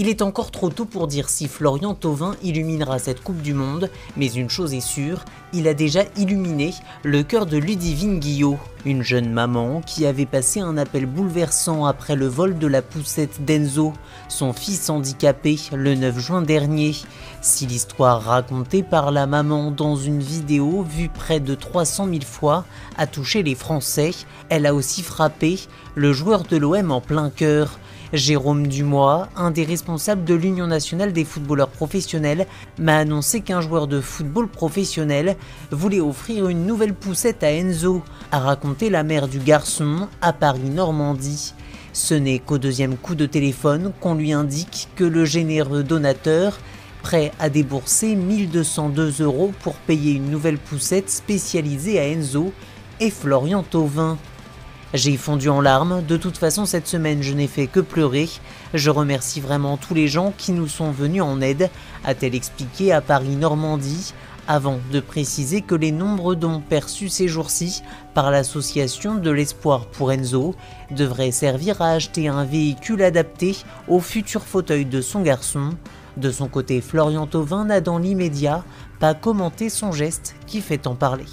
Il est encore trop tôt pour dire si Florian Thauvin illuminera cette Coupe du Monde, mais une chose est sûre, il a déjà illuminé le cœur de Ludivine Guillot, une jeune maman qui avait passé un appel bouleversant après le vol de la poussette d'Enzo, son fils handicapé, le 9 juin dernier. Si l'histoire racontée par la maman dans une vidéo vue près de 300 000 fois a touché les Français, elle a aussi frappé le joueur de l'OM en plein cœur. Jérôme Dumois, un des responsables de l'Union nationale des footballeurs professionnels, m'a annoncé qu'un joueur de football professionnel voulait offrir une nouvelle poussette à Enzo, a raconté la mère du garçon à Paris-Normandie. Ce n'est qu'au deuxième coup de téléphone qu'on lui indique que le généreux donateur, prêt à débourser 1202 euros pour payer une nouvelle poussette spécialisée à Enzo, est Florian Tauvin. J'ai fondu en larmes, de toute façon cette semaine je n'ai fait que pleurer. Je remercie vraiment tous les gens qui nous sont venus en aide, a-t-elle expliqué à Paris-Normandie, avant de préciser que les nombreux dons perçus ces jours-ci par l'association de l'espoir pour Enzo devraient servir à acheter un véhicule adapté au futur fauteuil de son garçon. De son côté, Florian Thauvin n'a dans l'immédiat pas commenté son geste qui fait en parler.